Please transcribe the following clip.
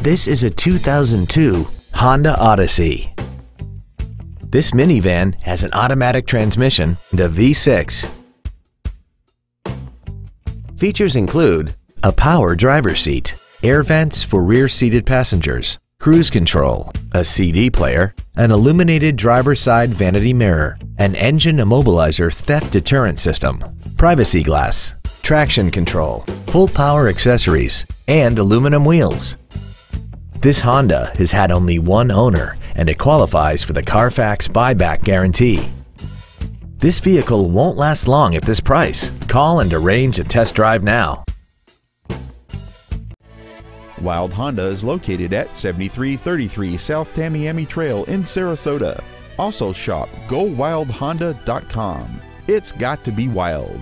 This is a 2002 Honda Odyssey. This minivan has an automatic transmission and a V6. Features include a power driver's seat, air vents for rear-seated passengers, cruise control, a CD player, an illuminated driver's side vanity mirror, an engine immobilizer theft deterrent system, privacy glass, traction control, full power accessories, and aluminum wheels. This Honda has had only one owner and it qualifies for the Carfax buyback guarantee. This vehicle won't last long at this price. Call and arrange a test drive now. Wilde Honda is located at 7333 South Tamiami Trail in Sarasota. Also shop GoWildeHonda.com. It's got to be wild.